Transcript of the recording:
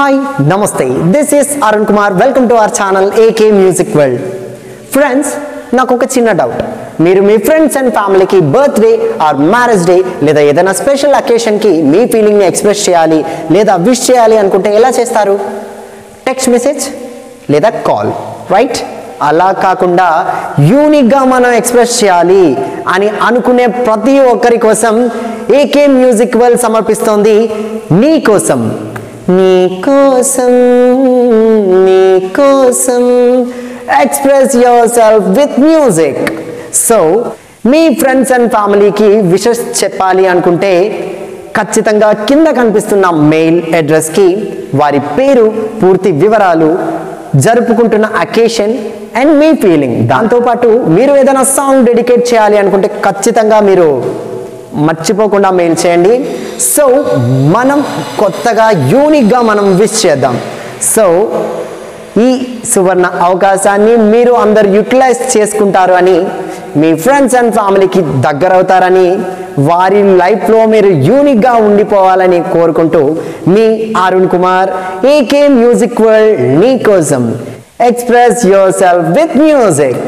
Hi నమస్తే. This is Arun Kumar welcome to our channel AK music world friends నాకు ఒక చిన్న doubt మీరు మీ ఫ్రెండ్స్ అండ్ ఫ్యామిలీకి బర్త్డే ఆర్ మ్యారేజ్ డే లేదా ఏదైనా స్పెషల్ అకేషన్కి మీ ఫీలింగ్ని ఎక్స్ప్రెస్ చేయాలి లేదా విష్ చేయాలి అనుకుంటే ఎలా చేస్తారు? టెక్స్ట్ మెసేజ్ లేదా కాల్ రైట్ అలా కాకుండా యూనిక్గా మనం ఎక్స్ప్రెస్ చేయాలి అని అనుకునే ప్రతి ఒక్కరి కోసం ఏకే మ్యూజిక్ వరల్డ్ సమర్పిస్తోంది. నీ కోసం. నీ కోసం కోసం express yourself with music so me friends and ఫ్యామిలీకి విషెస్ చెప్పాలి అనుకుంటే ఖచ్చితంగా కింద కనిపిస్తున్న మెయిల్ అడ్రస్కి వారి పేరు పూర్తి వివరాలు జరుపుకుంటున్న అకేషన్ అండ్ మీ ఫీలింగ్ దాంతోపాటు మీరు ఏదైనా సాంగ్ డెడికేట్ చేయాలి అనుకుంటే ఖచ్చితంగా మీరు మర్చిపోకుండా మెయిల్ చేయండి. సో మనం కొత్తగా యూనిక్గా మనం విష్ చేద్దాం. సో ఈ సువర్ణ అవకాశాన్ని మీరు అందరు యూటిలైజ్ చేసుకుంటారు అని మీ ఫ్రెండ్స్ అండ్ ఫ్యామిలీకి దగ్గర అవుతారని వారి లైఫ్లో మీరు యూనిక్గా ఉండిపోవాలని కోరుకుంటూ మీ Arun Kumar AK music world నీకోసం express yourself with music